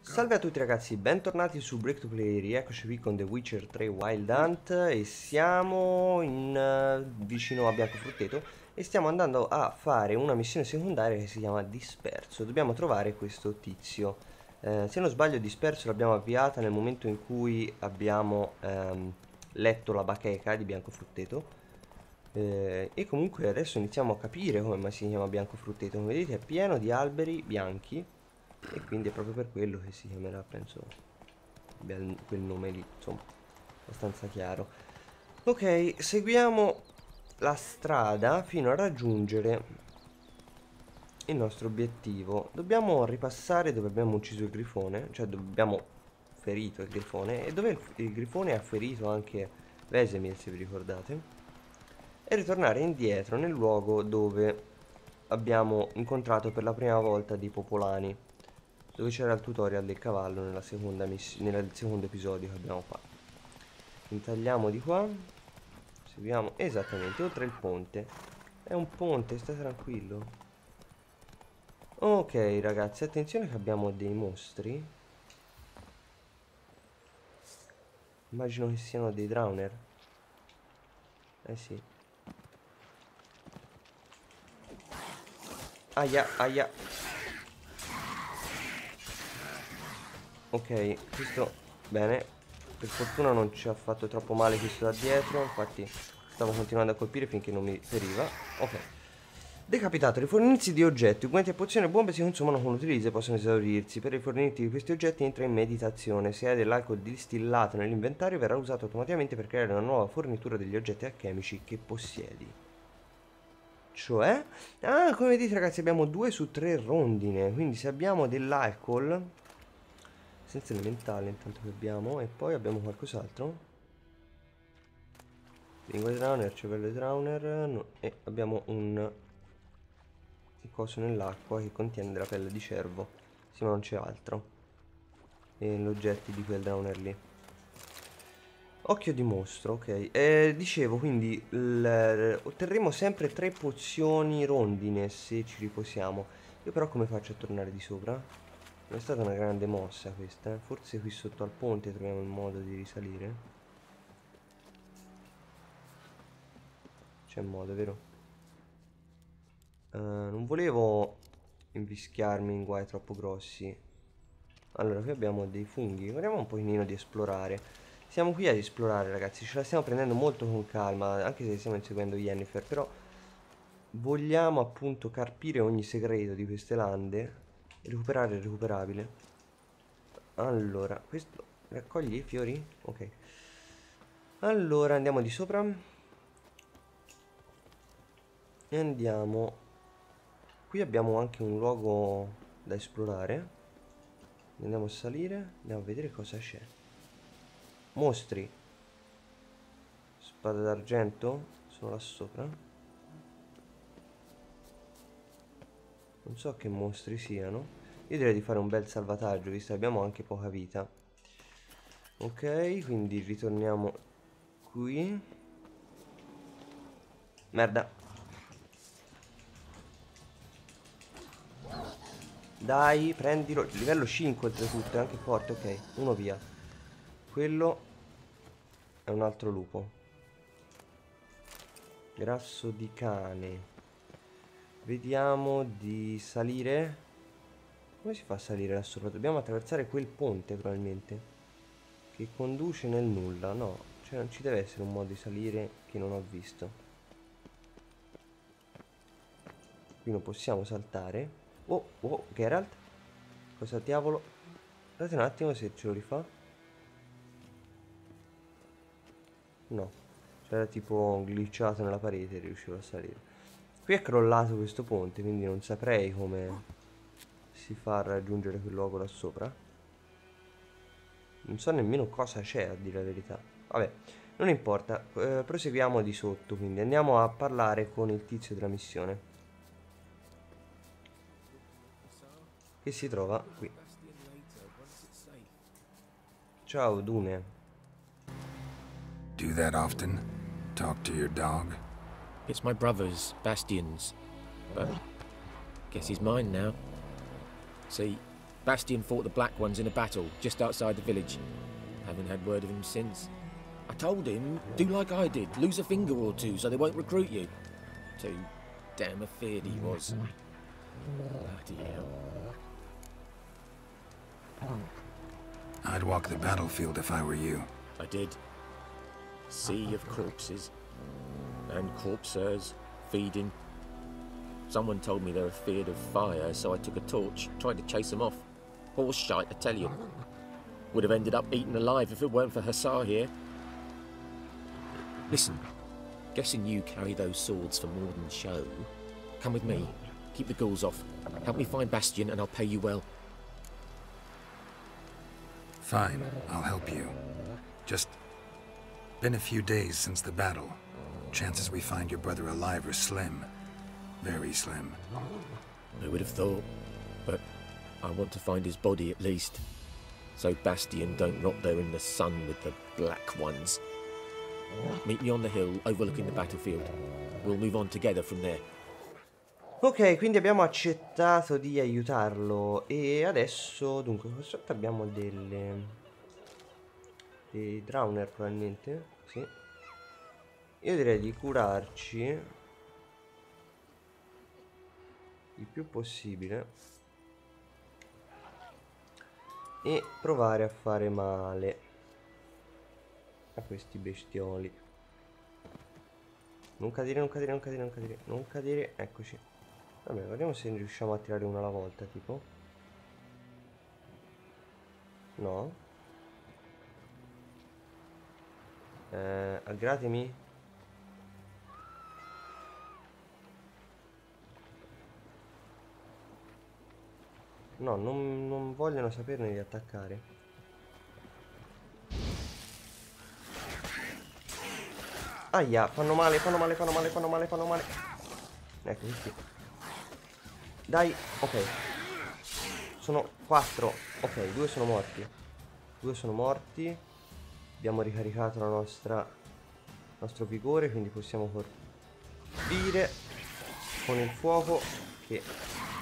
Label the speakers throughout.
Speaker 1: Salve a tutti ragazzi, bentornati su Break to Play, rieccoci qui con The Witcher 3 Wild Hunt e siamo in, uh, vicino a Bianco Frutteto e stiamo andando a fare una missione secondaria che si chiama Disperso, dobbiamo trovare questo tizio, eh, se non sbaglio Disperso l'abbiamo avviata nel momento in cui abbiamo ehm, letto la bacheca di Bianco Frutteto eh, e comunque adesso iniziamo a capire come si chiama Bianco Frutteto, come vedete è pieno di alberi bianchi e quindi è proprio per quello che si chiamerà penso quel nome lì insomma abbastanza chiaro. Ok seguiamo la strada fino a raggiungere il nostro obiettivo. Dobbiamo ripassare dove abbiamo ucciso il grifone cioè dobbiamo ferito il grifone e dove il grifone ha ferito anche Vesemir se vi ricordate e ritornare indietro nel luogo dove abbiamo incontrato per la prima volta dei popolani dove c'era il tutorial del cavallo nella seconda nel secondo episodio che abbiamo fatto. Intagliamo di qua seguiamo esattamente oltre il ponte. È un ponte stai tranquillo. Ok ragazzi attenzione che abbiamo dei mostri. Immagino che siano dei drowner. Eh sì. Aia aia Ok, questo bene. Per fortuna non ci ha fatto troppo male questo da dietro. Infatti stavo continuando a colpire finché non mi feriva. Ok. Decapitato, rifornirsi di oggetti, guanti a pozioni e bombe si consumano con l'utilizzo e possono esaurirsi. Per rifornirti di questi oggetti entra in meditazione. Se hai dell'alcol distillato nell'inventario verrà usato automaticamente per creare una nuova fornitura degli oggetti alchemici che possiedi. Cioè? Ah, come vedete ragazzi abbiamo due su tre rondine. Quindi se abbiamo dell'alcol senza elementale intanto che abbiamo e poi abbiamo qualcos'altro? Lingua drowner, cervello drowner no, e abbiamo un coso nell'acqua che contiene della pelle di cervo sì ma non c'è altro. E l'oggetti di quel drowner lì. Occhio di mostro ok. Eh, dicevo quindi otterremo sempre tre pozioni rondine se ci riposiamo. Io però come faccio a tornare di sopra? Non è stata una grande mossa questa, eh? forse qui sotto al ponte troviamo il modo di risalire. C'è modo, vero? Uh, non volevo invischiarmi in guai troppo grossi. Allora, qui abbiamo dei funghi, guardiamo un pochino di esplorare. Siamo qui ad esplorare ragazzi, ce la stiamo prendendo molto con calma, anche se stiamo inseguendo Yennefer, però vogliamo appunto carpire ogni segreto di queste lande Recuperare il recuperabile. Allora, questo... Raccogli i fiori? Ok. Allora, andiamo di sopra. E andiamo... Qui abbiamo anche un luogo da esplorare. Andiamo a salire. Andiamo a vedere cosa c'è. Mostri. Spada d'argento. Sono là sopra. Non so che mostri siano. Io direi di fare un bel salvataggio, visto che abbiamo anche poca vita. Ok, quindi ritorniamo qui. Merda. Dai, prendilo. Livello 5 oltretutto, è anche forte, ok. Uno via. Quello è un altro lupo. Grasso di cane. Vediamo di salire. Come si fa a salire là sopra? Dobbiamo attraversare quel ponte probabilmente. Che conduce nel nulla. No, cioè non ci deve essere un modo di salire che non ho visto. Qui non possiamo saltare. Oh, oh, Geralt. Cosa diavolo? Guardate un attimo se ce lo rifà. No. C'era tipo glitchato nella parete e riuscivo a salire. Qui è crollato questo ponte, quindi non saprei come si fa a raggiungere quel luogo là sopra. Non so nemmeno cosa c'è, a dire la verità. Vabbè, non importa. Eh, proseguiamo di sotto, quindi andiamo a parlare con il tizio della missione. Che si trova qui. Ciao, Dune.
Speaker 2: Do that often? Talk to your dog?
Speaker 3: It's my brother's, Bastion's. But guess he's mine now. See, Bastion fought the Black Ones in a battle just outside the village. Haven't had word of him since. I told him, do like I did, lose a finger or two so they won't recruit you. Too damn afeard he was. Bloody hell.
Speaker 2: I'd walk the battlefield if I were you.
Speaker 3: I did. Sea of corpses. And corpses, feeding. Someone told me they were feared of fire, so I took a torch, tried to chase them off. Horse shite, I tell you. Would have ended up eaten alive if it weren't for Hussar here. Listen, guessing you carry those swords for more than show. Come with me. Keep the ghouls off. Help me find Bastion and I'll pay you well.
Speaker 2: Fine, I'll help you. Just been a few days since the battle. Chances we find your brother alive are slim. Very slim.
Speaker 3: I would have thought? But I want to find his body at least. So Bastion don't rot there in the sun with the black ones. Meet me on the hill overlooking the battlefield. We'll move on together from there.
Speaker 1: Ok, quindi abbiamo accettato di aiutarlo e adesso, dunque, qua sotto abbiamo delle... dei drowner probabilmente, sì. Io direi di curarci il più possibile e provare a fare male a questi bestioli. Non cadere, non cadere, non cadere, non cadere, non cadere, eccoci. Vabbè, vediamo se riusciamo a tirare una alla volta, tipo. No. Eh, aggratemi. No, non, non vogliono saperne di attaccare. Aia, fanno male, fanno male, fanno male, fanno male, fanno male. Ecco, questi. Dai, ok. Sono quattro. Ok, due sono morti. Due sono morti. Abbiamo ricaricato la nostra il nostro vigore, quindi possiamo colpire con il fuoco che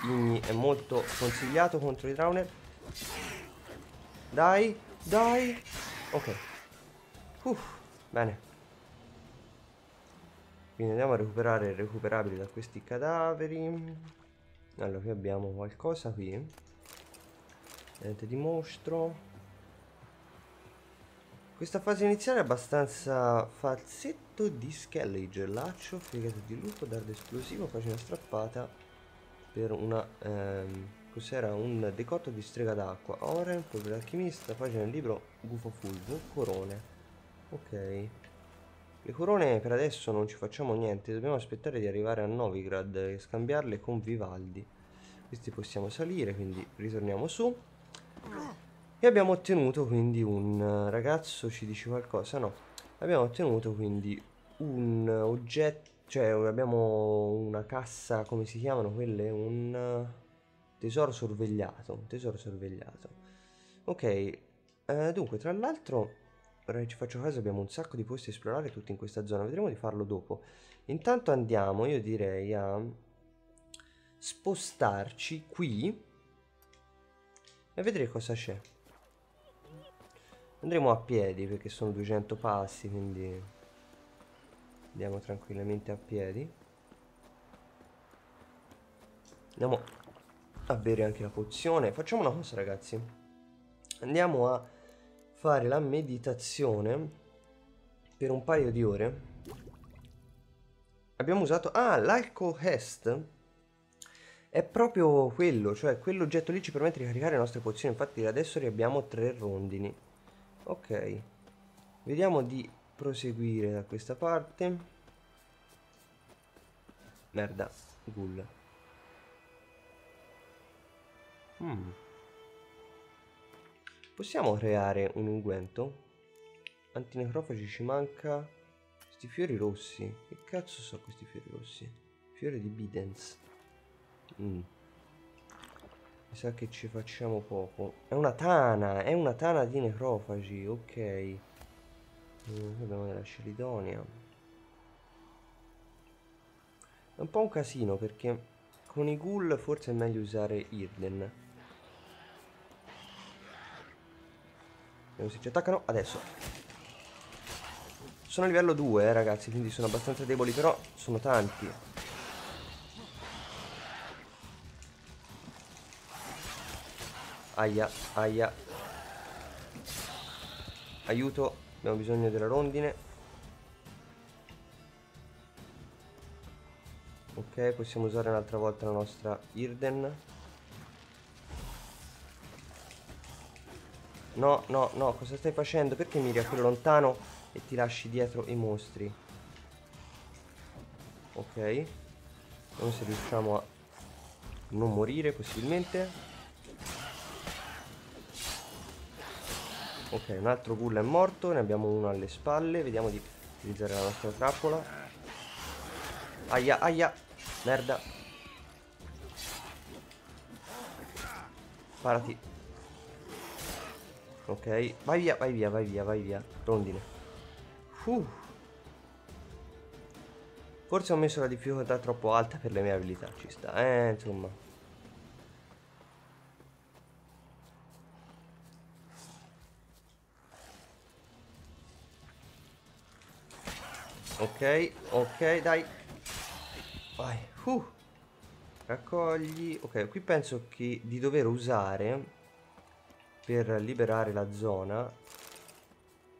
Speaker 1: Igni è molto consigliato contro i Drowner. Dai, dai. Ok. Uff, bene. Quindi andiamo a recuperare il recuperabile da questi cadaveri. Allora, qui abbiamo qualcosa qui. Niente di mostro. Questa fase iniziale è abbastanza falsetto di skellage, laccio, fegato di lupo, dardo esplosivo, pagina strappata per una... Ehm, cos'era? Un decotto di strega d'acqua, oren, polvere alchimista, pagina del libro gufo fulvo, corone. Ok. Le corone per adesso non ci facciamo niente, dobbiamo aspettare di arrivare a Novigrad e scambiarle con Vivaldi. Questi possiamo salire, quindi ritorniamo su. E abbiamo ottenuto quindi un ragazzo ci dice qualcosa? No. Abbiamo ottenuto quindi un oggetto, cioè abbiamo una cassa, come si chiamano quelle? Un tesoro sorvegliato, un tesoro sorvegliato. Ok, eh, dunque tra l'altro, ora ci faccio caso abbiamo un sacco di posti a esplorare tutti in questa zona, vedremo di farlo dopo. Intanto andiamo, io direi a spostarci qui e vedere cosa c'è. Andremo a piedi perché sono 200 passi, quindi andiamo tranquillamente a piedi. Andiamo a bere anche la pozione. Facciamo una cosa ragazzi. Andiamo a fare la meditazione per un paio di ore. Abbiamo usato... Ah, l'alcohest è proprio quello, cioè quell'oggetto lì ci permette di caricare le nostre pozioni. Infatti adesso abbiamo tre rondini. Ok. Vediamo di proseguire da questa parte. Merda, ghoul. Hmm. Possiamo creare un unguento? Antinecrofagi ci manca... Questi fiori rossi. Che cazzo sono questi fiori rossi? Fiori di Bidens. Mm. Mi sa che ci facciamo poco. È una tana, è una tana di necrofagi, ok. Mm, abbiamo della celidonia. È un po' un casino perché con i ghoul forse è meglio usare Irden. Vediamo se ci attaccano. Adesso. Sono a livello 2, eh, ragazzi, quindi sono abbastanza deboli, però sono tanti. Aia, aia. Aiuto, abbiamo bisogno della rondine. Ok, possiamo usare un'altra volta la nostra Irden. No, no, no, cosa stai facendo? Perché miri a quello lontano e ti lasci dietro i mostri? Ok. Vediamo se riusciamo a non morire possibilmente. Ok, un altro ghoul è morto, ne abbiamo uno alle spalle, vediamo di utilizzare la nostra trappola. Aia, aia, merda. Parati. Ok, vai via, vai via, vai via, vai via. Rondine. Uh. Forse ho messo la difficoltà troppo alta per le mie abilità, ci sta, eh, insomma. Ok, ok, dai. Vai. Uh. Raccogli. Ok, qui penso che di dover usare per liberare la zona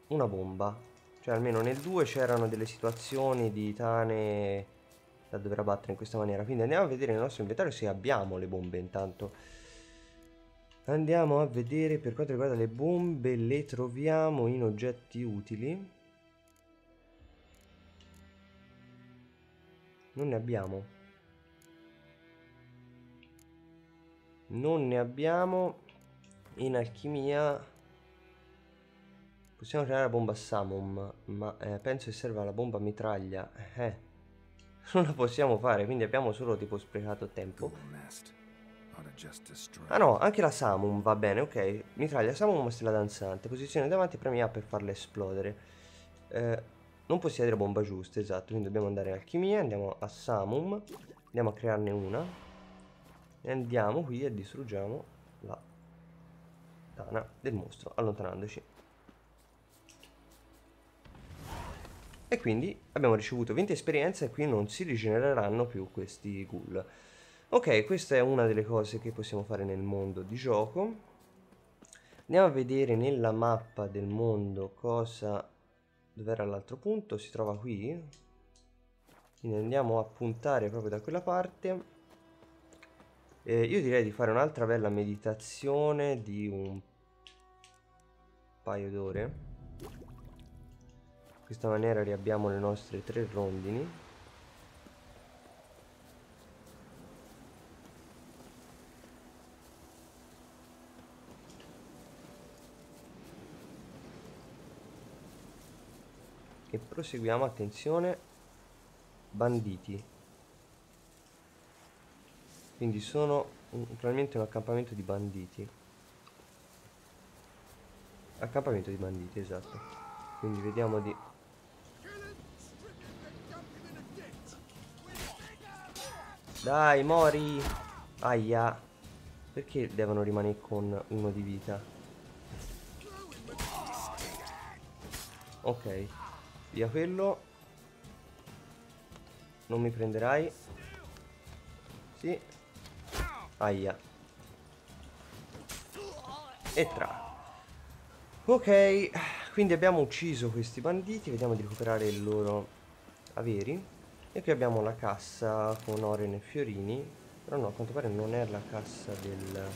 Speaker 1: una bomba. Cioè almeno nel 2 c'erano delle situazioni di tane da dover abbattere in questa maniera. Quindi andiamo a vedere nel nostro inventario se abbiamo le bombe intanto. Andiamo a vedere per quanto riguarda le bombe, le troviamo in oggetti utili. Non ne abbiamo. Non ne abbiamo. In alchimia possiamo creare la bomba Samum, ma eh, penso che serva la bomba mitraglia. Eh, non la possiamo fare, quindi abbiamo solo tipo sprecato tempo. Ah no, anche la Samum va bene, ok. Mitraglia Samum stella danzante. Posizione davanti, premi A per farla esplodere. Eh, non possiede la bomba giusta, esatto, quindi dobbiamo andare in alchimia, andiamo a Samum, andiamo a crearne una e andiamo qui e distruggiamo la tana del mostro, allontanandoci. E quindi abbiamo ricevuto 20 esperienze e qui non si rigenereranno più questi ghoul. Ok, questa è una delle cose che possiamo fare nel mondo di gioco. Andiamo a vedere nella mappa del mondo cosa Dov'era l'altro punto? Si trova qui. Quindi andiamo a puntare proprio da quella parte. Eh, io direi di fare un'altra bella meditazione di un paio d'ore. In questa maniera riabbiamo le nostre tre rondini. E proseguiamo attenzione banditi. Quindi sono un, probabilmente un accampamento di banditi. Accampamento di banditi esatto. Quindi vediamo di dai mori! Aia! Perché devono rimanere con uno di vita? Ok Via quello. Non mi prenderai. Sì. Aia. E tra. Ok, quindi abbiamo ucciso questi banditi, vediamo di recuperare i loro averi. E qui abbiamo la cassa con oren e fiorini. Però no, a quanto pare non è la cassa del...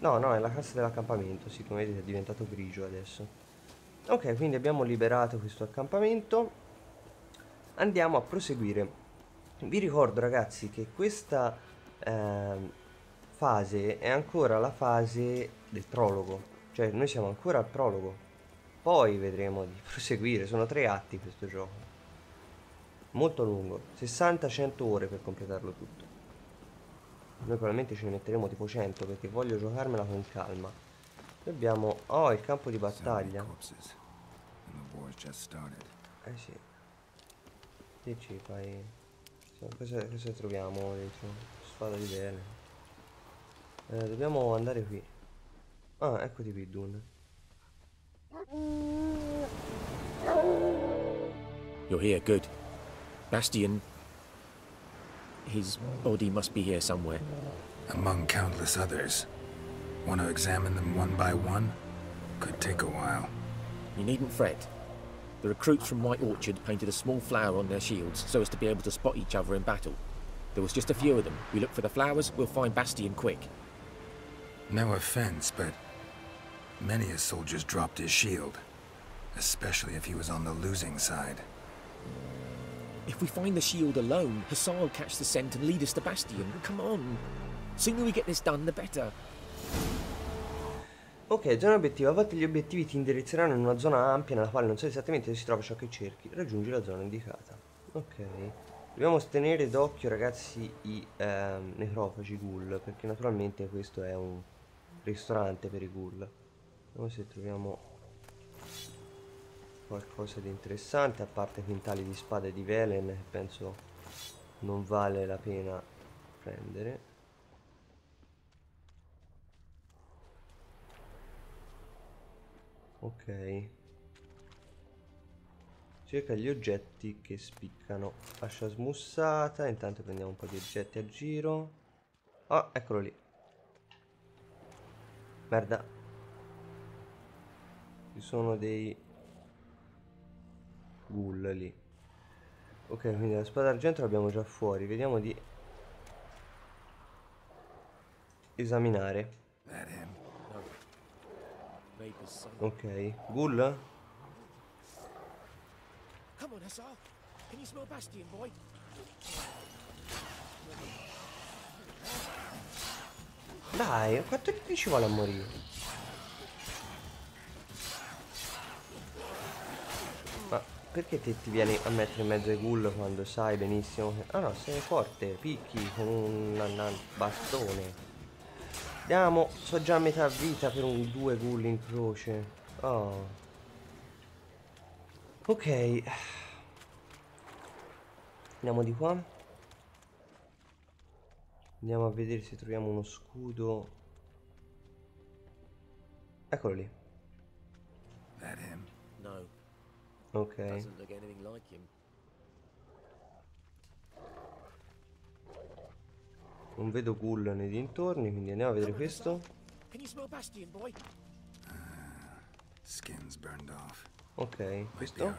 Speaker 1: No, no, è la cassa dell'accampamento, sì, come vedete è diventato grigio adesso. Ok, quindi abbiamo liberato questo accampamento. Andiamo a proseguire. Vi ricordo ragazzi che questa eh, fase è ancora la fase del prologo. Cioè noi siamo ancora al prologo. Poi vedremo di proseguire. Sono tre atti questo gioco. Molto lungo. 60-100 ore per completarlo tutto. Noi probabilmente ce ne metteremo tipo 100 perché voglio giocarmela con calma. Abbiamo... Oh, il campo di battaglia. Eh sì. Dici, fai... Cosa, cosa troviamo dentro? Spada di vele. Eh, dobbiamo andare qui. Ah, eccoti qui, Dune.
Speaker 3: You're here, good. Bastion. His body must be here somewhere.
Speaker 2: Among countless others. Want to examine them one by one? Could take a while.
Speaker 3: You needn't fret. The recruits from White Orchard painted a small flower on their shields so as to be able to spot each other in battle. There was just a few of them. We look for the flowers, we'll find Bastion quick.
Speaker 2: No offense, but many a soldier's dropped his shield. Especially if he was on the losing side.
Speaker 3: If we find the shield alone, Hassan will catch the scent and lead us to Bastion. Come on. Sooner we get this done, the better.
Speaker 1: Ok, zona obiettivo. A volte gli obiettivi ti indirizzeranno in una zona ampia nella quale non sai esattamente dove si trova ciò che cerchi. Raggiungi la zona indicata. Ok. Dobbiamo tenere d'occhio, ragazzi, i ehm, necrofagi ghoul, perché naturalmente questo è un ristorante per i ghoul. Vediamo se troviamo qualcosa di interessante, a parte quintali di spade di Velen, che penso non vale la pena prendere. Ok. Cerca gli oggetti che spiccano. Ascia smussata. Intanto prendiamo un po' di oggetti a giro. Oh, eccolo lì. Merda. Ci sono dei ghoul lì. Ok, quindi la spada d'argento l'abbiamo già fuori. Vediamo di esaminare.
Speaker 2: That him?
Speaker 3: No. Vapor's son.
Speaker 1: Ok, ghoul?
Speaker 3: Come on, Hassan. Can you smell Bastion, boy?
Speaker 1: Dai, quanto gli ci vuole a morire? Ma perché te ti vieni a mettere in mezzo ai ghoul quando sai benissimo che... Ah no, sei forte, picchi con un, un bastone. Andiamo, so già a metà vita per un due ghoul in croce. Oh. Ok. Andiamo di qua. Andiamo a vedere se troviamo uno scudo. Eccolo lì.
Speaker 2: That him?
Speaker 3: No.
Speaker 1: Ok. Non vedo ghoul nei dintorni, quindi andiamo a vedere questo. Ok, questo.
Speaker 3: Oh,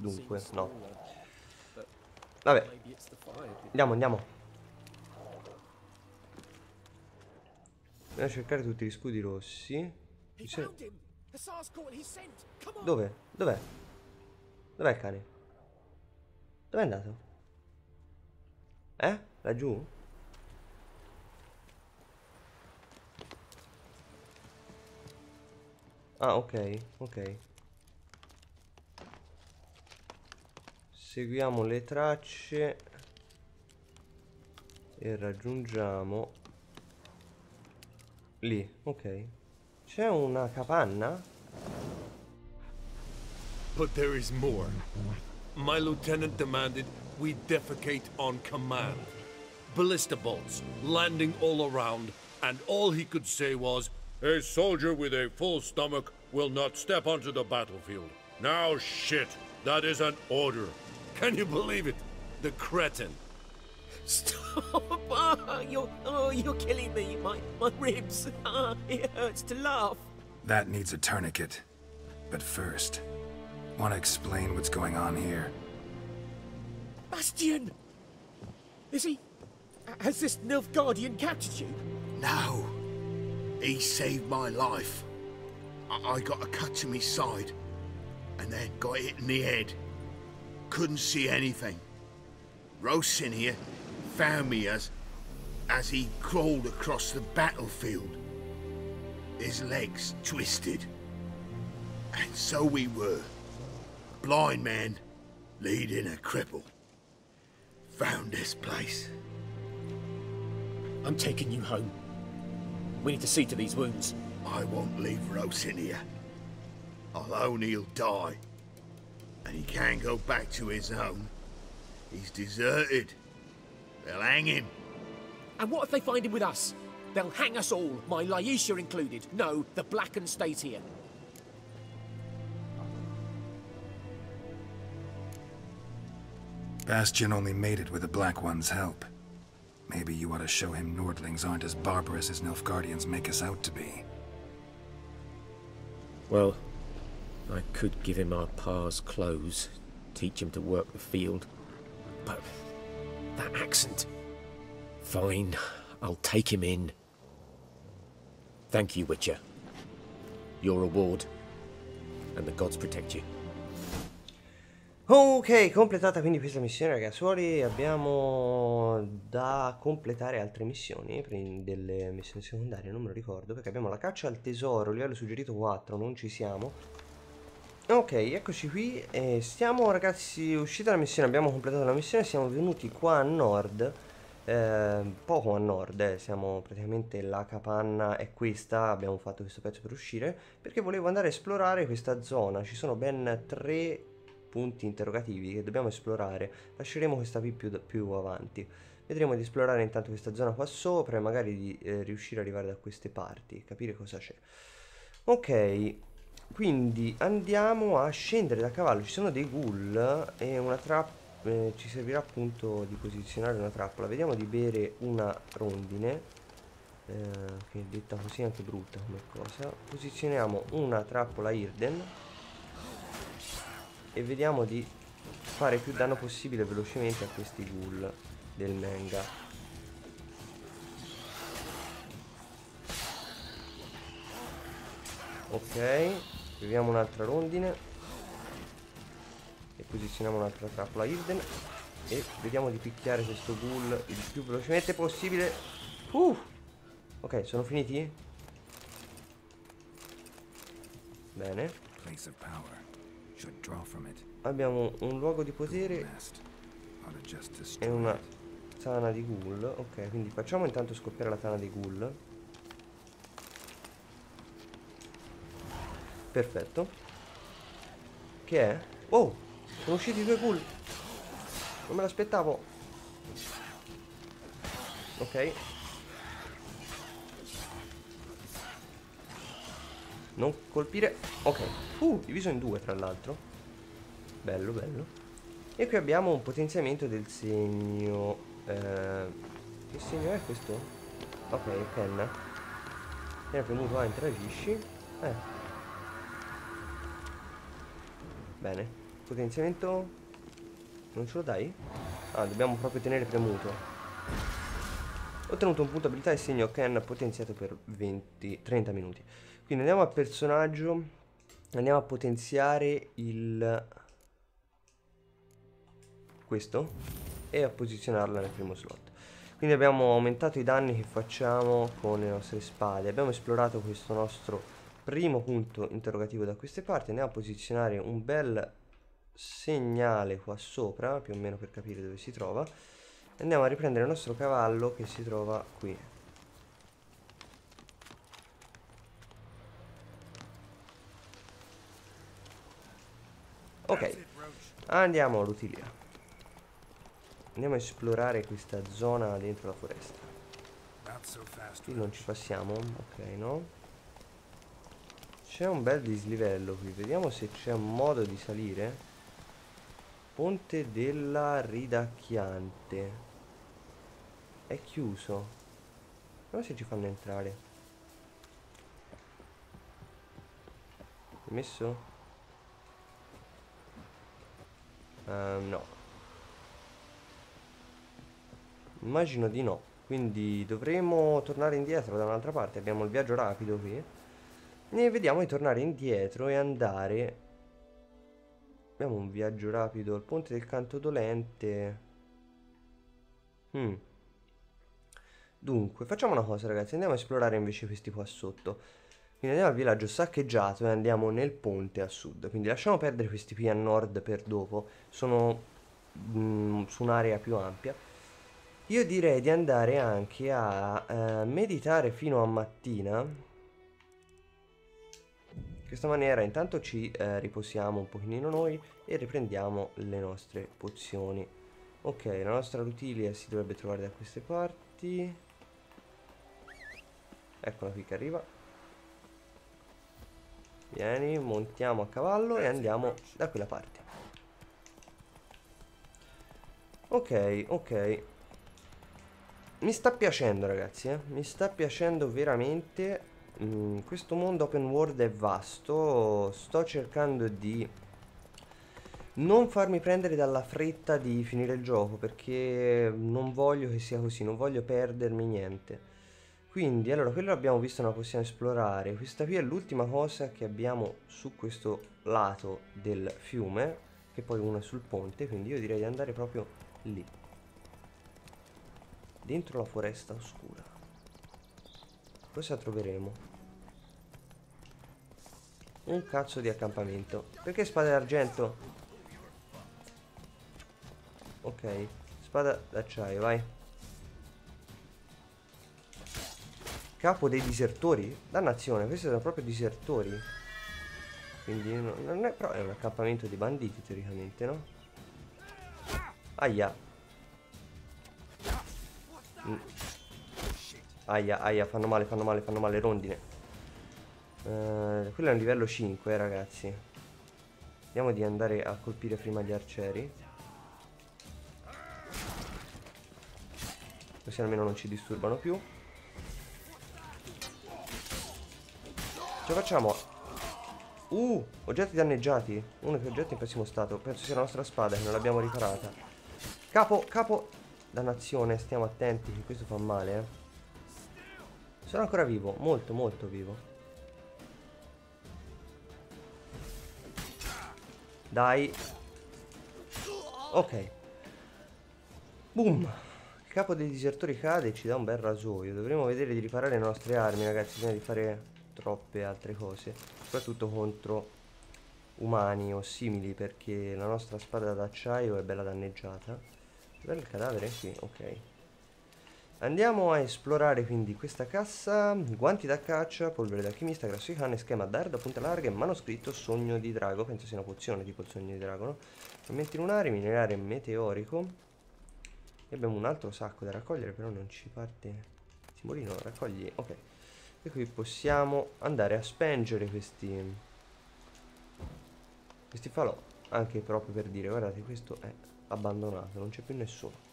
Speaker 1: Dunque, no. Vabbè, andiamo, andiamo. Andiamo a cercare tutti gli scudi rossi.
Speaker 3: He
Speaker 1: C'è- Dove? Dov'è? Dov'è il cane? Dov'è andato? Eh? Laggiù? Ah, ok, ok. Seguiamo le tracce e raggiungiamo lì, ok. C'è una capanna?
Speaker 4: But there is more. My lieutenant demanded we defecate on command. Ballista bolts, landing all around, and all he could say was, A soldier with a full stomach will not step onto the battlefield. Now shit, that is an order. Can you believe it? The cretin.
Speaker 3: Stop! Ah, you're, oh, you're killing me. My, my ribs. Ah, it hurts to laugh.
Speaker 2: That needs a tourniquet. But first, want to explain what's going on here?
Speaker 3: Bastion! Is he... Has this Nilfgaardian captured you?
Speaker 5: No. He saved my life. I, I got a cut to my side, and then got hit in the head. Couldn't see anything. Rosin here found me as as he crawled across the battlefield. His legs twisted. And so we were. Blind man leading a cripple. Found this place.
Speaker 3: I'm taking you home. We need to see to these wounds.
Speaker 5: I won't leave Rosin here. I'll own he'll die. And he can't go back to his home. He's deserted. They'll hang him.
Speaker 3: And what if they find him with us? They'll hang us all, my Laisha included. No, the Blacken stays here.
Speaker 2: Bastion only made it with the Black One's help. Maybe you ought to show him Nordlings aren't as barbarous as Nilfgaardians make us out to be.
Speaker 3: Well, I could give him our pa's clothes, teach him to work the field. But that accent. Fine, I'll take him in. Thank you, Witcher. Your reward. And the gods protect you.
Speaker 1: Ok, completata quindi questa missione ragazzuoli, abbiamo da completare altre missioni, delle missioni secondarie, non me lo ricordo, perché abbiamo la caccia al tesoro, livello suggerito 4, non ci siamo. Ok, eccoci qui, e stiamo ragazzi, uscita la missione, abbiamo completato la missione, siamo venuti qua a nord, eh, poco a nord, eh, siamo praticamente la capanna è questa, abbiamo fatto questo pezzo per uscire, perché volevo andare a esplorare questa zona, ci sono ben tre punti interrogativi che dobbiamo esplorare. Lasceremo questa P più, più avanti. Vedremo di esplorare intanto questa zona qua sopra e magari di eh, riuscire ad arrivare da queste parti, capire cosa c'è. Ok, quindi andiamo a scendere da cavallo. Ci sono dei ghoul e una trappola. Eh, ci servirà appunto di posizionare una trappola. Vediamo di bere una rondine. Eh, che è detta così anche brutta come cosa. Posizioniamo una trappola Irden e vediamo di fare più danno possibile velocemente a questi ghoul del manga ok beviamo un'altra rondine. E posizioniamo un'altra trappola Irden. E vediamo di picchiare questo ghoul il più velocemente possibile. Uh! ok sono finiti? bene. Abbiamo un luogo di potere e una tana di ghoul. Ok quindi facciamo intanto scoppiare la tana di ghoul perfetto che è? oh sono usciti due ghoul non me l'aspettavo ok non colpire ok uh diviso in due tra l'altro bello bello e qui abbiamo un potenziamento del segno. Eh, che segno è questo? Ok, penna. Viene premuto A, interagisci. Eh. Bene. Potenziamento. Non ce lo dai? Ah, dobbiamo proprio tenere premuto. Ho ottenuto un punto abilità e segno Ken potenziato per 20, 30 minuti. Quindi andiamo al personaggio. Andiamo a potenziare il questo e a posizionarla nel primo slot quindi abbiamo aumentato i danni che facciamo con le nostre spade abbiamo esplorato questo nostro primo punto interrogativo da queste parti andiamo a posizionare un bel segnale qua sopra più o meno per capire dove si trova andiamo a riprendere il nostro cavallo che si trova qui ok andiamo all'utilia Andiamo a esplorare questa zona dentro la foresta. Qui non ci passiamo, ok no. C'è un bel dislivello qui, vediamo se c'è un modo di salire. Ponte della ridacchiante. È chiuso. Vediamo se ci fanno entrare. Messo? Ehm, no. Immagino di no. Quindi dovremo tornare indietro da un'altra parte. Abbiamo il viaggio rapido qui. E vediamo di tornare indietro e andare. Abbiamo un viaggio rapido al ponte del canto dolente. Hmm. Dunque, facciamo una cosa ragazzi. Andiamo a esplorare invece questi qua sotto. Quindi andiamo al villaggio saccheggiato e andiamo nel ponte a sud. Quindi lasciamo perdere questi qui a nord per dopo. Sono mm, su un'area più ampia. Io direi di andare anche a eh, meditare fino a mattina. In questa maniera intanto ci eh, riposiamo un pochino noi e riprendiamo le nostre pozioni. Ok, la nostra Rutilia si dovrebbe trovare da queste parti. Eccola qui che arriva. Vieni, montiamo a cavallo e andiamo da quella parte. Ok, ok. Mi sta piacendo ragazzi, eh? Mi sta piacendo veramente. Mm, questo mondo open world è vasto. Sto cercando di non farmi prendere dalla fretta di finire il gioco perché non voglio che sia così, non voglio perdermi niente. Quindi, allora, quello l'abbiamo visto, non possiamo esplorare. Questa qui è l'ultima cosa che abbiamo su questo lato del fiume, che poi una è sul ponte, quindi io direi di andare proprio lì. Dentro la foresta oscura. Cosa troveremo? Un cazzo di accampamento. Perché spada d'argento? Ok, spada d'acciaio, vai. Capo dei disertori? Dannazione, questi sono proprio disertori. Quindi non è, però è un accampamento di banditi teoricamente, no? Aia. Mm. Aia, aia, fanno male, fanno male, fanno male, rondine. Uh, quello è un livello 5, eh, ragazzi. Vediamo di andare a colpire prima gli arcieri. Così almeno non ci disturbano più. Ce la facciamo. Uh, oggetti danneggiati. Uno degli oggetti in pessimo stato. Penso sia la nostra spada che non l'abbiamo riparata. Capo, capo. Dannazione, stiamo attenti che questo fa male, eh. Sono ancora vivo, molto molto vivo. Dai. Ok. Boom. Il capo dei disertori cade e ci dà un bel rasoio. Dovremmo vedere di riparare le nostre armi, ragazzi, prima di fare troppe altre cose soprattutto contro umani o simili perché la nostra spada d'acciaio è bella danneggiata dov'è il cadavere? qui, ok andiamo a esplorare quindi questa cassa guanti da caccia, polvere d'alchimista, grasso di canne, schema d'arda, punta larga manoscritto sogno di drago. Penso sia una pozione tipo il sogno di drago no? frammenti lunari, minerale meteorico. E abbiamo un altro sacco da raccogliere però non ci parte. Simbolino, raccogli, ok. E qui possiamo andare a spengere questi questi falò anche proprio per dire guardate questo è abbandonato non c'è più nessuno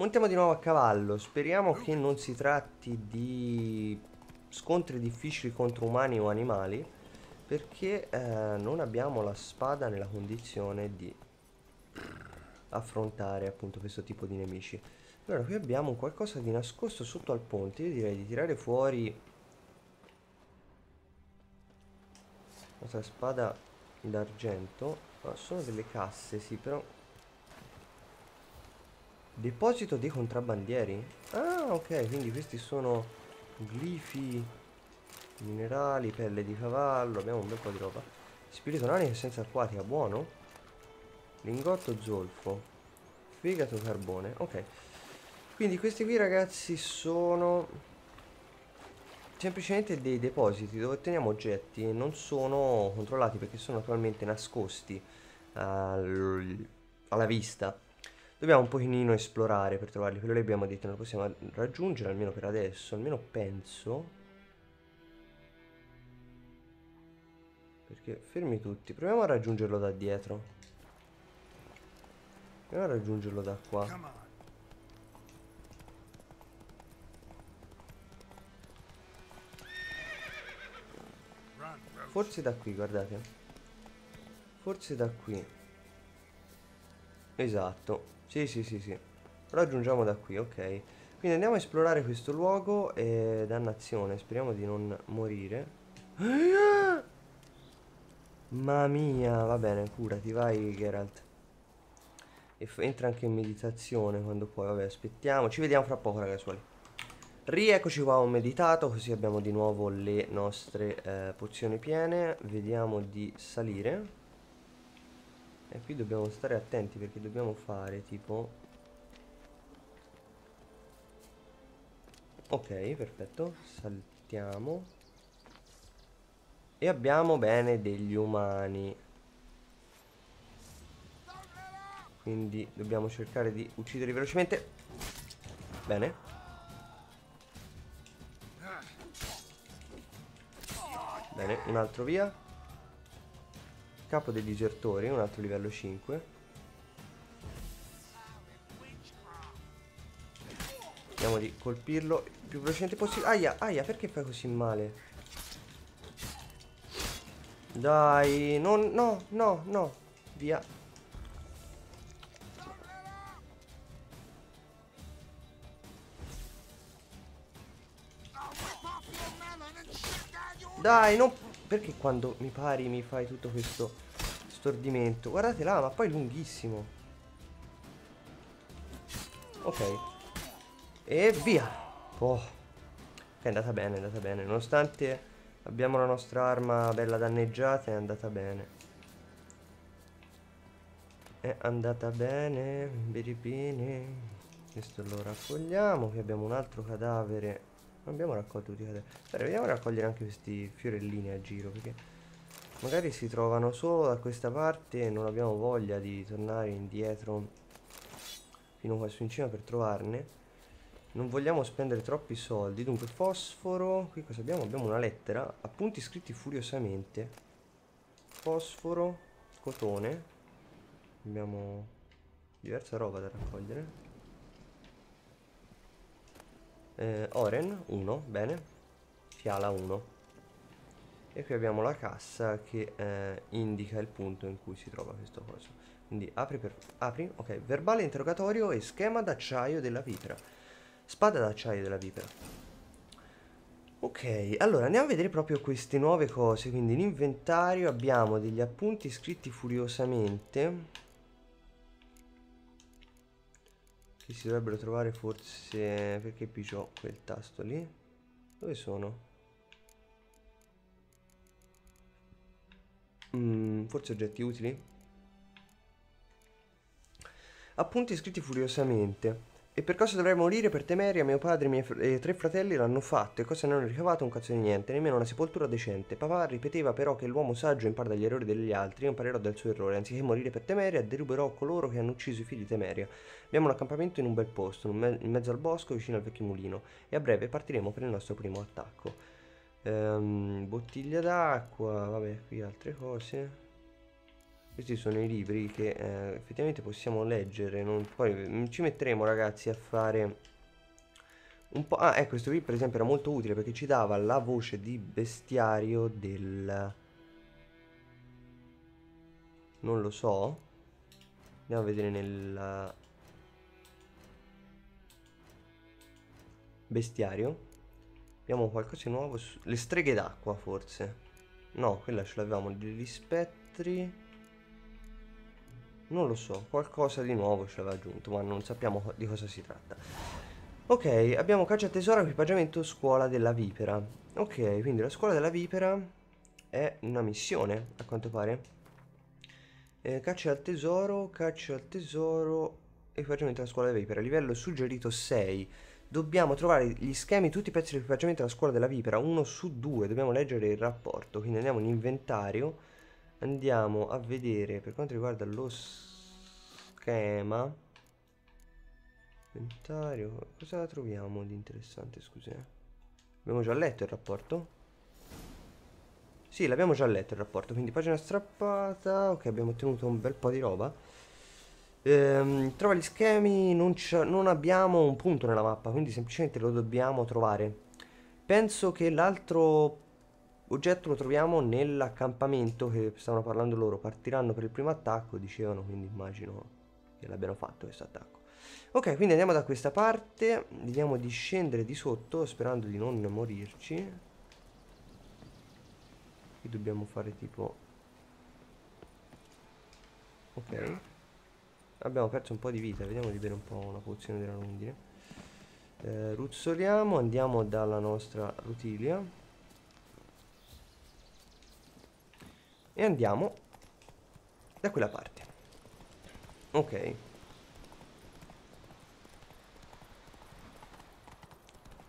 Speaker 1: montiamo di nuovo a cavallo. Speriamo che non si tratti di scontri difficili contro umani o animali perché eh, non abbiamo la spada nella condizione di affrontare appunto questo tipo di nemici. Allora qui abbiamo qualcosa di nascosto sotto al ponte. Io direi di tirare fuori la spada d'argento. Ah, sono delle casse sì però deposito dei contrabbandieri? Ah ok quindi questi sono glifi minerali pelle di cavallo abbiamo un bel po' di roba. Spirito nanico senza acquatica buono. Lingotto zolfo. Fegato carbone ok. Quindi questi qui ragazzi sono semplicemente dei depositi dove otteniamo oggetti e non sono controllati perché sono attualmente nascosti al, alla vista dobbiamo un pochino esplorare per trovarli. Quello che abbiamo detto non lo possiamo raggiungere almeno per adesso almeno penso. Perché fermi tutti. Proviamo a raggiungerlo da dietro. Proviamo a raggiungerlo da qua. Forse da qui, guardate. Forse da qui. Esatto. Sì, sì, sì, sì. Raggiungiamo da qui, ok. Quindi andiamo a esplorare questo luogo e dannazione, speriamo di non morire. Mamma mia, va bene, curati, vai Geralt. E entra anche in meditazione quando puoi, vabbè, aspettiamo. Ci vediamo fra poco, ragazzuoli. Rieccoci qua, ho meditato, così abbiamo di nuovo le nostre eh, pozioni piene. Vediamo di salire. E qui dobbiamo stare attenti perché dobbiamo fare tipo... Ok, perfetto. Saltiamo. E abbiamo bene degli umani. Quindi dobbiamo cercare di uccidere velocemente. Bene. Bene, un altro via. Capo dei disertori, un altro livello 5. Vediamo di colpirlo il più velocemente possibile. Aia, aia, perché fai così male? Dai, non, no, no, no. Via. Dai, non... Perché quando mi pari mi fai tutto questo stordimento? Guardate là, ma poi è lunghissimo. Ok. E via. Oh. È andata bene, è andata bene. Nonostante abbiamo la nostra arma bella danneggiata, è andata bene. È andata bene, biribini. Questo lo raccogliamo. Qui abbiamo un altro cadavere non abbiamo raccolto tutti cadaveri. Beh, vediamo di raccogliere anche questi fiorellini a giro, perché magari si trovano solo da questa parte e non abbiamo voglia di tornare indietro fino qua su in cima per trovarne. Non vogliamo spendere troppi soldi, dunque fosforo, qui cosa abbiamo? Abbiamo una lettera, appunti scritti furiosamente. Fosforo, cotone. Abbiamo diversa roba da raccogliere eh, Oren 1, bene, Fiala 1 e qui abbiamo la cassa che eh, indica il punto in cui si trova questo coso. Quindi apri per apri ok. Verbale interrogatorio e schema d'acciaio della vipera spada d'acciaio della vipera ok allora andiamo a vedere proprio queste nuove cose. Quindi in inventario abbiamo degli appunti scritti furiosamente Qui si dovrebbero trovare forse... Perché ho quel tasto lì? Dove sono? Mm, forse oggetti utili? Appunti scritti furiosamente. E per cosa dovrei morire per Temeria? Mio padre e i miei fr e tre fratelli l'hanno fatto e cosa ne hanno ricavato? Un cazzo di niente, nemmeno una sepoltura decente. Papà ripeteva però che l'uomo saggio impara dagli errori degli altri, io imparerò dal suo errore. Anziché morire per Temeria, deruberò coloro che hanno ucciso i figli di Temeria. Abbiamo un accampamento in un bel posto, in, me in mezzo al bosco, vicino al vecchio mulino. E a breve partiremo per il nostro primo attacco. Ehm, bottiglia d'acqua, vabbè, qui altre cose. Questi sono i libri che eh, effettivamente possiamo leggere. Non, poi mm, ci metteremo ragazzi a fare un po'... Ah, ecco, questo qui per esempio era molto utile perché ci dava la voce di bestiario del... Non lo so. Andiamo a vedere nel... Bestiario. Abbiamo qualcosa di nuovo. Su... Le streghe d'acqua forse. No, quella ce l'avevamo. Degli spettri. Non lo so, qualcosa di nuovo ci aveva aggiunto, ma non sappiamo di cosa si tratta. Ok, abbiamo caccia tesoro, equipaggiamento scuola della vipera. Ok, quindi la scuola della vipera è una missione, a quanto pare. Eh, caccia al tesoro, caccia al tesoro, equipaggiamento della scuola della vipera, livello suggerito 6. Dobbiamo trovare gli schemi, tutti i pezzi di equipaggiamento della scuola della vipera, uno su due, dobbiamo leggere il rapporto, quindi andiamo in inventario andiamo a vedere per quanto riguarda lo schema. Inventario cosa troviamo di interessante scusi eh? abbiamo già letto il rapporto? Sì l'abbiamo già letto il rapporto quindi pagina strappata. Ok abbiamo ottenuto un bel po' di roba. Ehm, trova gli schemi non, non abbiamo un punto nella mappa quindi semplicemente lo dobbiamo trovare. Penso che l'altro Oggetto lo troviamo nell'accampamento che stavano parlando loro. Partiranno per il primo attacco, dicevano, quindi immagino che l'abbiano fatto questo attacco. Ok, quindi andiamo da questa parte. Vediamo di scendere di sotto, sperando di non morirci. Qui dobbiamo fare tipo... Ok. Abbiamo perso un po' di vita, vediamo di bere un po' una pozione della rondine. Eh, ruzzoliamo, andiamo dalla nostra rutilia. E andiamo da quella parte. Ok.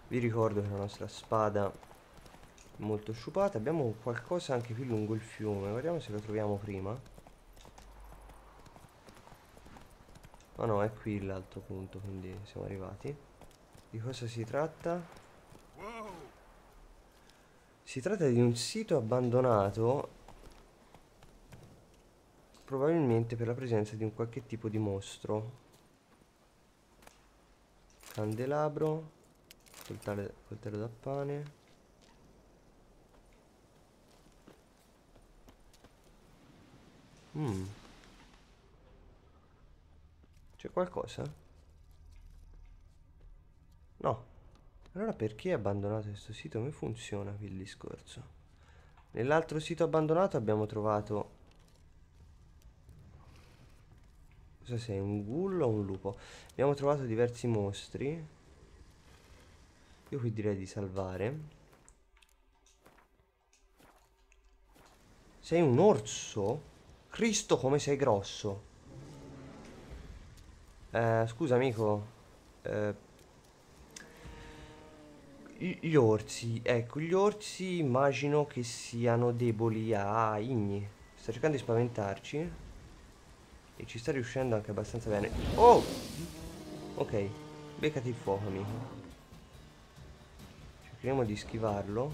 Speaker 1: Vi ricordo che la nostra spada è molto sciupata. Abbiamo qualcosa anche qui lungo il fiume. Guardiamo se lo troviamo prima. Ah no, è qui l'altro punto, quindi siamo arrivati. Di cosa si tratta? Si tratta di un sito abbandonato probabilmente per la presenza di un qualche tipo di mostro. Candelabro, coltello, coltello da pane. Mm. C'è qualcosa? No. Allora perché abbandonato questo sito? Come funziona qui il discorso? Nell'altro sito abbandonato abbiamo trovato... Cosa sei? Un ghoul o un lupo? Abbiamo trovato diversi mostri. Io qui direi di salvare. Sei un orso? Cristo come sei grosso. Eh, scusa amico. Eh, gli orsi, ecco, gli orsi immagino che siano deboli a igni. Sta cercando di spaventarci. E ci sta riuscendo anche abbastanza bene. Oh! Ok, beccati il fuoco, amico. Cercheremo di schivarlo.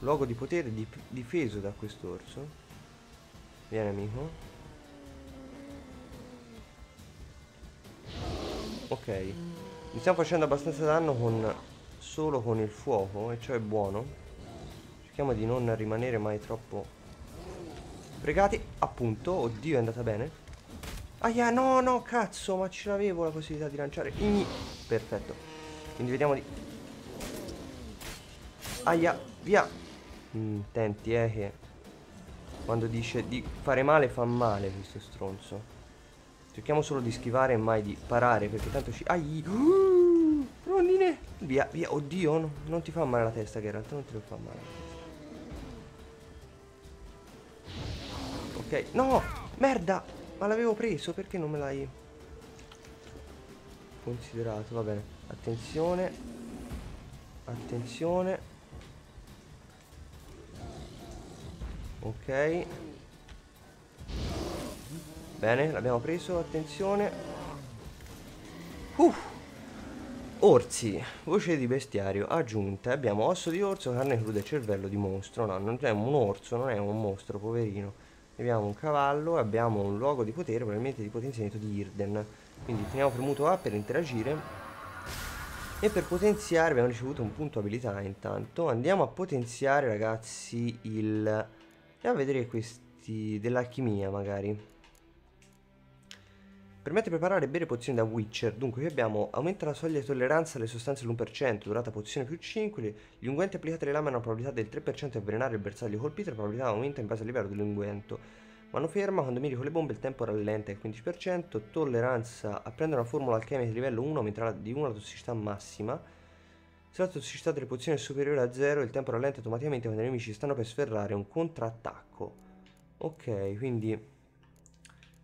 Speaker 1: Luogo di potere dif difeso da quest'orso. Vieni amico. Ok. Mi stiamo facendo abbastanza danno con solo con il fuoco e ciò è buono. Cerchiamo di non rimanere mai troppo fregati. Appunto, oddio è andata bene. Aia, no, no, cazzo, ma ce l'avevo la possibilità di lanciare. Igni. Perfetto. Quindi vediamo di... Aia, via. Mm, attenti eh che quando dice di fare male fa male questo stronzo. Cerchiamo solo di schivare e mai di parare perché tanto ci... Ai! Uh, rondine! Via, via, oddio, no, non ti fa male la testa realtà non ti fa male Ok, no! Merda! Ma l'avevo preso, perché non me l'hai considerato? Va bene, attenzione. Attenzione. Ok Bene, l'abbiamo preso, attenzione Uff Orsi, voce di bestiario aggiunta Abbiamo osso di orso, carne cruda e cervello di mostro. No, non è un orso, non è un mostro, poverino. Abbiamo un cavallo, abbiamo un luogo di potere Probabilmente di potenziamento di Irden. Quindi teniamo premuto A per interagire. E per potenziare abbiamo ricevuto un punto abilità intanto. Andiamo a potenziare ragazzi il Andiamo a vedere questi dell'alchimia magari. Permette di preparare e bere pozioni da Witcher. Dunque qui abbiamo aumenta la soglia di tolleranza alle sostanze all'1%, durata pozione più 5, gli unguenti applicati alle lame hanno una probabilità del 3% di avvelenare il bersaglio colpito, la probabilità aumenta in base al livello dell'unguento. Mano ferma, quando miri con le bombe il tempo rallenta il 15%, tolleranza a prendere una formula alchemica di livello 1 aumenterà di 1 la tossicità massima, se la tossicità delle pozioni è superiore a 0, il tempo rallenta automaticamente quando i nemici stanno per sferrare un contrattacco. Ok, quindi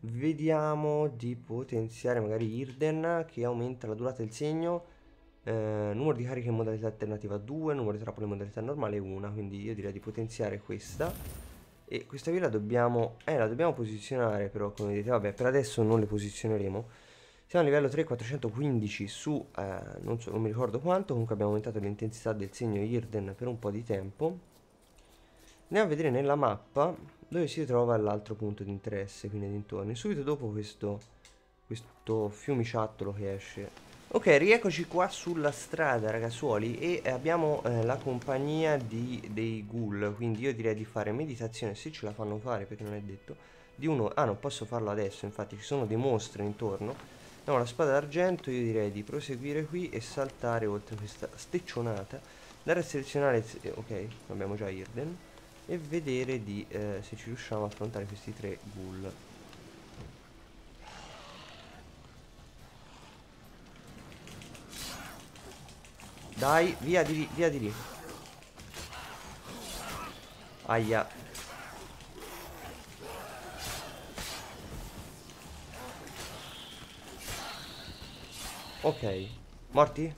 Speaker 1: vediamo di potenziare magari Irden che aumenta la durata del segno. Eh, numero di cariche in modalità alternativa 2, numero di trappole in modalità normale 1, quindi io direi di potenziare questa. E questa qui la dobbiamo, eh, la dobbiamo posizionare però, come vedete, vabbè, per adesso non le posizioneremo siamo a livello 3 415 su eh, non, so, non mi ricordo quanto comunque abbiamo aumentato l'intensità del segno Irden per un po' di tempo andiamo a vedere nella mappa dove si trova l'altro punto di interesse qui nei dintorni? Subito dopo questo questo fiumiciattolo che esce. Ok rieccoci qua sulla strada ragazzuoli e abbiamo eh, la compagnia di, dei ghoul. Quindi io direi di fare meditazione se ce la fanno fare perché non è detto di uno ah non posso farlo adesso infatti ci sono dei mostri intorno. Abbiamo la spada d'argento, io direi di proseguire qui e saltare oltre questa steccionata. Andare a selezionare, ok, abbiamo già Irden, e vedere di, eh, se ci riusciamo a affrontare questi tre ghoul. Dai, via di lì, via di lì. Aia, Ok. Morti?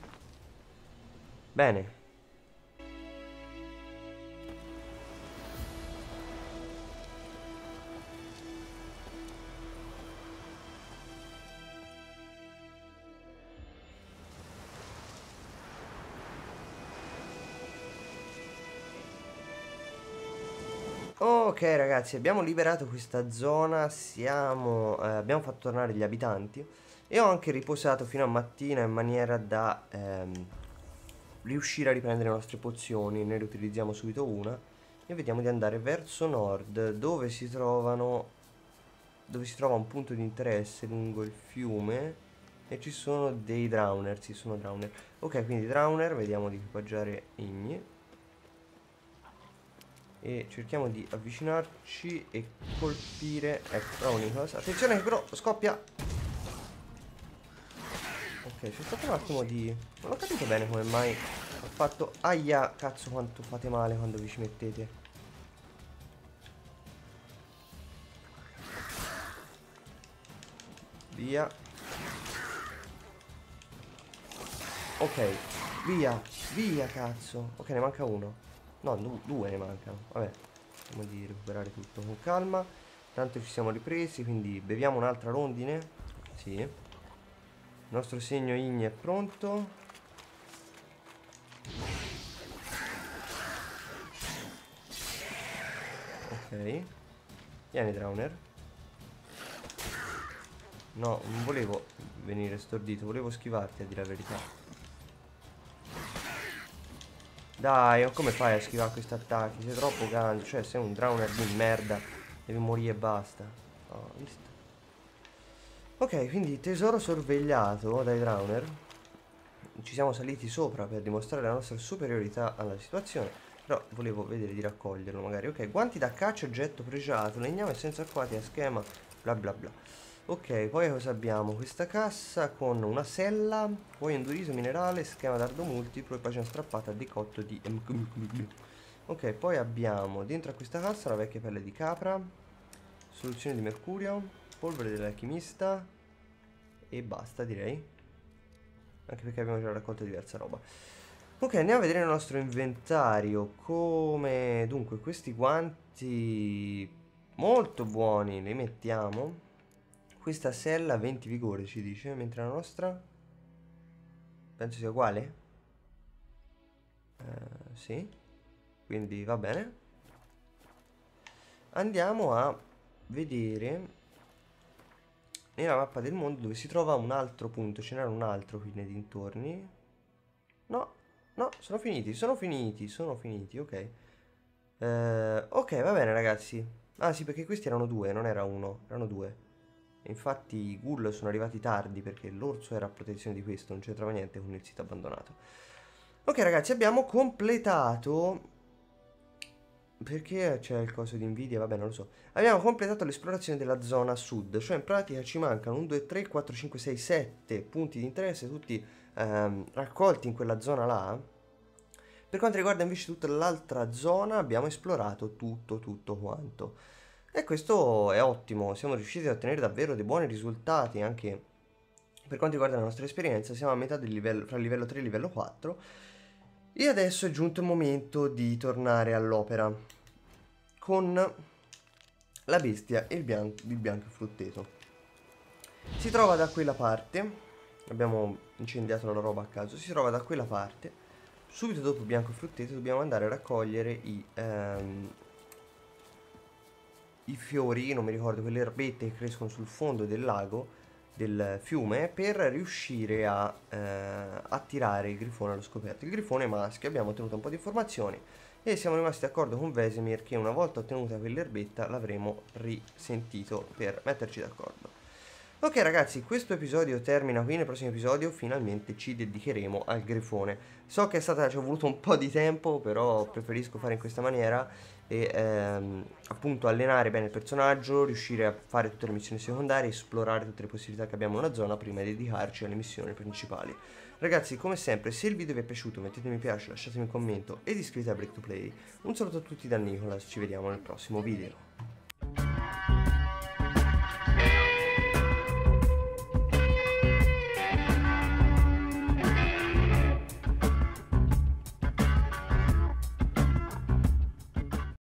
Speaker 1: Bene. Ok ragazzi, abbiamo liberato questa zona, siamo, eh, abbiamo fatto tornare gli abitanti e ho anche riposato fino a mattina in maniera da ehm, riuscire a riprendere le nostre pozioni. Ne riutilizziamo subito una e vediamo di andare verso nord dove si trovano, dove si trova un punto di interesse lungo il fiume e ci sono dei drowner, sì sono drowner. Ok, quindi drowner, vediamo di equipaggiare Igni e cerchiamo di avvicinarci e colpire ecco bravo Nicholas attenzione che però scoppia. Ok c'è stato un attimo di non ho capito bene come mai ho fatto aia cazzo quanto fate male quando vi ci mettete. Via. Ok via via cazzo. Ok ne manca uno No, due ne mancano. Vabbè, cerchiamo di recuperare tutto con calma. Tanto ci siamo ripresi, quindi beviamo un'altra rondine. Sì. Il nostro segno Igni è pronto. Ok. Vieni, Drowner. No, non volevo venire stordito, volevo schivarti a dire la verità. Dai, ma come fai a schivare questi attacchi? Sei troppo grande, cioè sei un drowner di merda. Devi morire e basta. Oh, visto. Ok, quindi tesoro sorvegliato dai drowner. Ci siamo saliti sopra per dimostrare la nostra superiorità alla situazione. Però volevo vedere di raccoglierlo magari. Ok, guanti da caccia, oggetto pregiato, legname senza acquati a schema, bla bla bla. Ok, poi cosa abbiamo? Questa cassa con una sella, poi induriso minerale, schema dardo multiplo e pagina strappata di cotto di... Ok, poi abbiamo dentro a questa cassa la vecchia pelle di capra, soluzione di mercurio, polvere dell'alchimista e basta direi. Anche perché abbiamo già raccolto diversa roba. Ok, andiamo a vedere il nostro inventario. Come... Dunque, questi guanti molto buoni li mettiamo. Questa sella 20 vigore ci dice, mentre la nostra penso sia uguale. Uh, sì, quindi va bene. Andiamo a vedere nella mappa del mondo dove si trova un altro punto. Ce n'era un altro qui nei dintorni. No, no, sono finiti, sono finiti, sono finiti, ok. Uh, ok, va bene ragazzi. Ah sì, perché questi erano due, non era uno, erano due. Infatti i ghoul sono arrivati tardi perché l'orso era a protezione di questo, non c'entrava niente con il sito abbandonato. Ok ragazzi, abbiamo completato... Perché c'è il coso di invidia? Vabbè, non lo so. Abbiamo completato l'esplorazione della zona sud, cioè in pratica ci mancano 1, 2, 3, 4, 5, 6, 7 punti di interesse, tutti ehm, raccolti in quella zona là. Per quanto riguarda invece tutta l'altra zona, abbiamo esplorato tutto, tutto quanto. E questo è ottimo, siamo riusciti a ottenere davvero dei buoni risultati anche per quanto riguarda la nostra esperienza, siamo a metà del livello, fra livello 3 e livello 4 e adesso è giunto il momento di tornare all'opera con la bestia e il, bian il bianco frutteto. Si trova da quella parte, abbiamo incendiato la roba a caso, si trova da quella parte, subito dopo bianco frutteto dobbiamo andare a raccogliere i... Ehm, i fiori, non mi ricordo, quelle erbette che crescono sul fondo del lago, del fiume, per riuscire a eh, attirare il grifone allo scoperto. Il grifone maschio, abbiamo ottenuto un po' di informazioni e siamo rimasti d'accordo con Vesemir che una volta ottenuta quell'erbetta l'avremo risentito per metterci d'accordo. Ok ragazzi, questo episodio termina qui, nel prossimo episodio finalmente ci dedicheremo al grifone. So che è stata, ci è voluto un po' di tempo, però preferisco fare in questa maniera e ehm, appunto allenare bene il personaggio, riuscire a fare tutte le missioni secondarie, esplorare tutte le possibilità che abbiamo nella zona prima di dedicarci alle missioni principali. Ragazzi, come sempre, se il video vi è piaciuto mettete mi piace, lasciatemi un commento ed iscrivetevi a Break to Play. Un saluto a tutti da Nicolas, ci vediamo nel prossimo video.